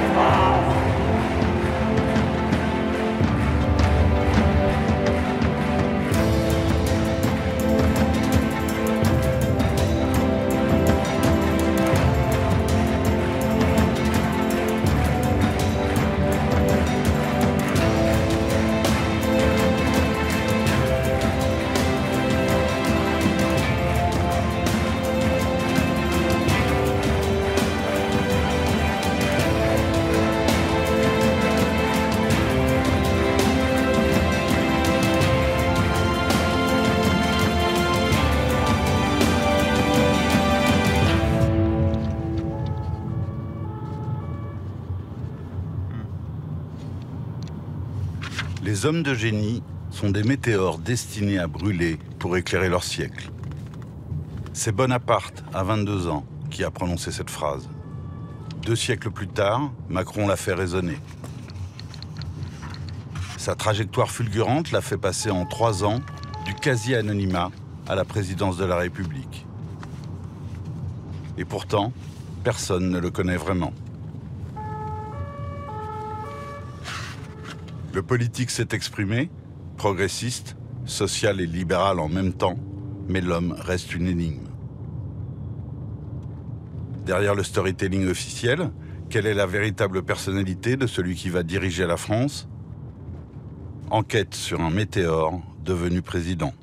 the fine. Les hommes de génie sont des météores destinés à brûler pour éclairer leur siècle. C'est Bonaparte, à 22 ans, qui a prononcé cette phrase. Deux siècles plus tard, Macron l'a fait résonner. Sa trajectoire fulgurante l'a fait passer en trois ans du quasi-anonymat à la présidence de la République. Et pourtant, personne ne le connaît vraiment. Le politique s'est exprimé, progressiste, social et libéral en même temps, mais l'homme reste une énigme. Derrière le storytelling officiel, quelle est la véritable personnalité de celui qui va diriger la France? Enquête sur un météore devenu président.